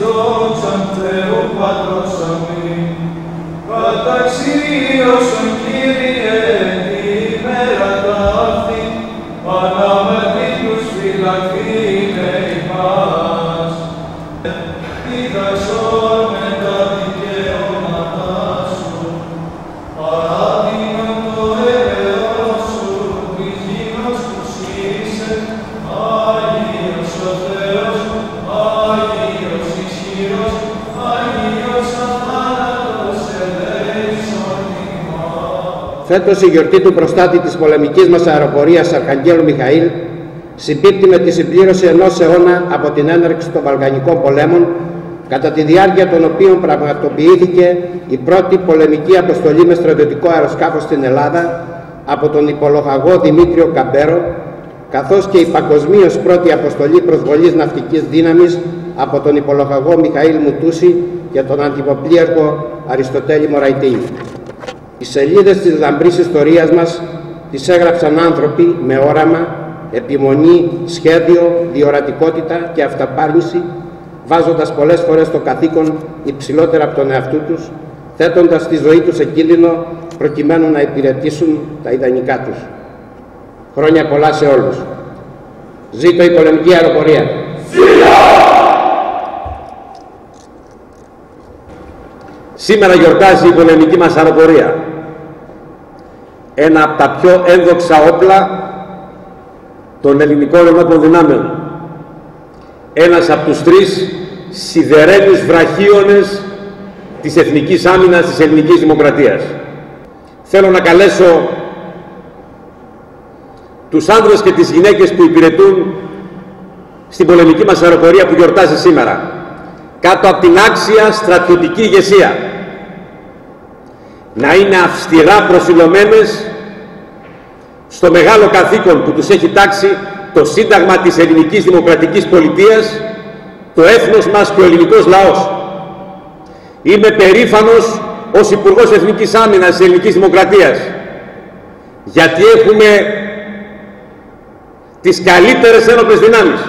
δόξαν Θεού Πατρός αμήν. Καταξίωσον Κύριε τη ημέρα ταύτη, αναμετήτους φυλακτήνε ημάς. Διδαξόν με τα Φέτος η γιορτή του προστάτη της πολεμικής μας αεροπορίας Αρχαγγέλου Μιχαήλ συμπίπτει με τη συμπλήρωση ενός αιώνα από την έναρξη των Βαλκανικών πολέμων κατά τη διάρκεια των οποίων πραγματοποιήθηκε η πρώτη πολεμική αποστολή με στρατιωτικό αεροσκάφος στην Ελλάδα από τον υπολογαγό Δημήτριο Καμπέρο καθώς και η παγκοσμίως πρώτη αποστολή προσβολής ναυτικής δύναμης από τον υπολογαγό Μιχαήλ Μουτούση και τον αντιποπλίαρχο Αριστοτέλη Μωραϊτή. Οι σελίδες της λαμπρής ιστορίας μας τις έγραψαν άνθρωποι με όραμα, επιμονή, σχέδιο, διορατικότητα και αυταπάρνηση, βάζοντας πολλές φορές το καθήκον υψηλότερα από τον εαυτού τους, θέτοντας τη ζωή τους σε κίνδυνο προκειμένου να υπηρετήσουν τα ιδανικά τους. Χρόνια πολλά σε όλους. Ζήτω η πολεμική αεροπορία. Σήμερα γιορτάζει η πολεμική μας αεροπορία. Ένα από τα πιο ένδοξα όπλα των ελληνικών ενόπλων δυνάμεων. Ένας από τους τρεις σιδερένους βραχίονες της εθνικής άμυνας της ελληνικής δημοκρατίας. Θέλω να καλέσω τους άνδρες και τις γυναίκες που υπηρετούν στην πολεμική μας αεροπορία που γιορτάζει σήμερα κάτω από την άξια στρατιωτική ηγεσία να είναι αυστηρά προσιλωμένες στο μεγάλο καθήκον που τους έχει τάξει το Σύνταγμα της Ελληνικής Δημοκρατικής Πολιτείας, το έθνος μας και ο ελληνικός λαός. Είμαι περήφανος ως Υπουργός Εθνικής Άμυνας της Ελληνικής Δημοκρατίας, γιατί έχουμε τις καλύτερες ένοπλες δυνάμεις.